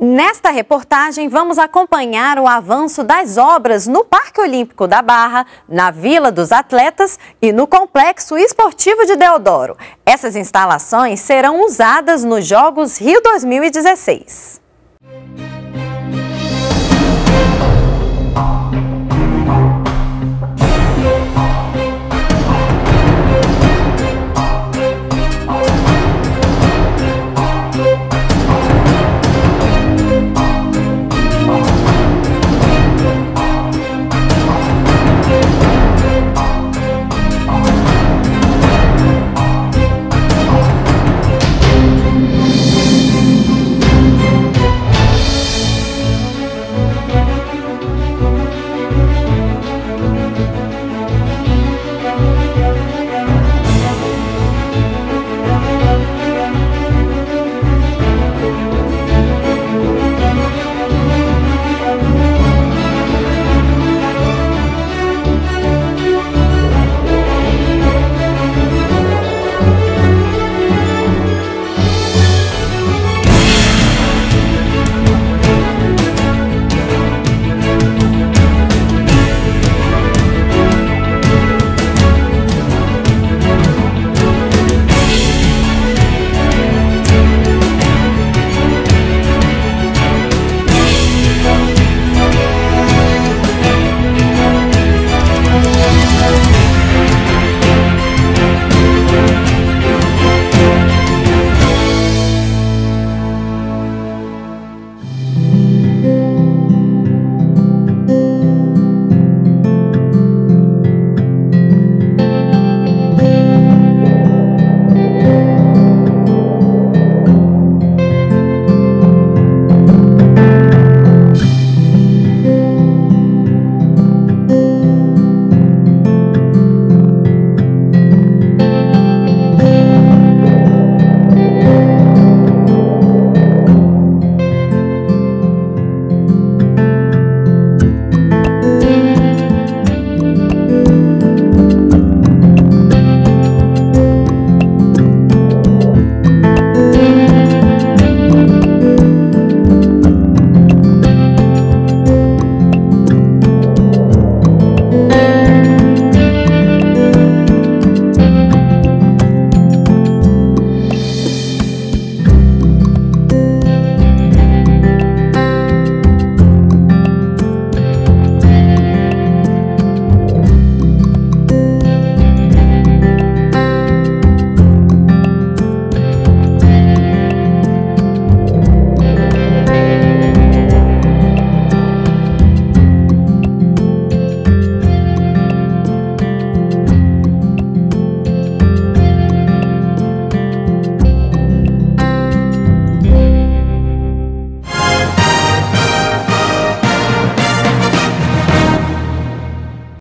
nesta reportagem vamos acompanhar o avanço das obras no Parque Olímpico da Barra, na Vila dos Atletas e no Complexo Esportivo de Deodoro. Essas instalações serão usadas nos Jogos Rio 2016.